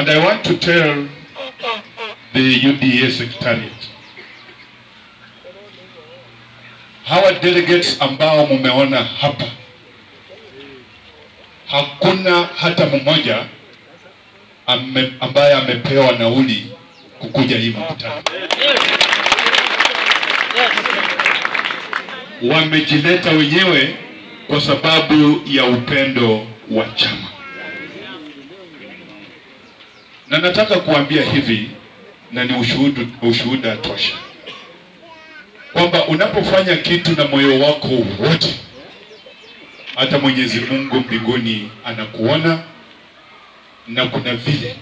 And I want to tell the UDA Secretariat, hawa delegates ambao mumeona hapa, hakuna hata mmoja ambaye amepewa nauli kukuja hii mkutano. Wamejileta wenyewe kwa sababu ya upendo wa chama, na nataka kuambia hivi, na ni ushuhuda, ushuhuda tosha kwamba unapofanya kitu na moyo wako wote, hata Mwenyezi Mungu mbinguni anakuona na kuna vile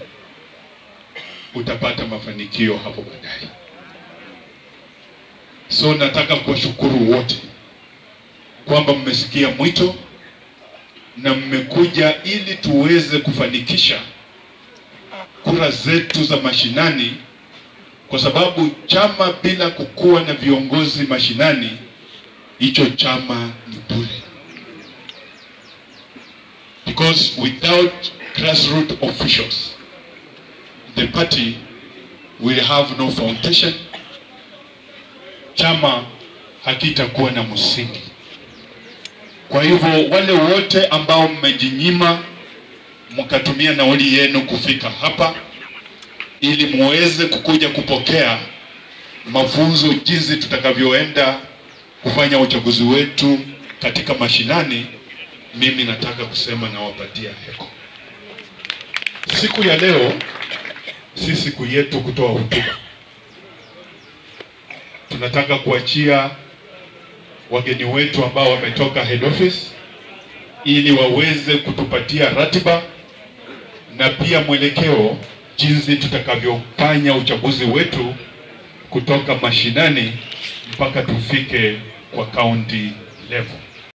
utapata mafanikio hapo baadaye. So nataka kuwashukuru wote kwamba mmesikia mwito na mmekuja ili tuweze kufanikisha kura zetu za mashinani, kwa sababu chama bila kukuwa na viongozi mashinani, hicho chama ni bure, because without grassroots officials the party will have no foundation, chama hakitakuwa na msingi. Kwa hivyo wale wote ambao mmejinyima mkatumia nauli yenu kufika hapa ili muweze kukuja kupokea mafunzo jinsi tutakavyoenda kufanya uchaguzi wetu katika mashinani, mimi nataka kusema nawapatia heko. Siku ya leo si siku yetu kutoa hotuba. Tunataka kuachia wageni wetu ambao wametoka head office ili waweze kutupatia ratiba na pia mwelekeo jinsi tutakavyofanya uchaguzi wetu kutoka mashinani mpaka tufike kwa county level.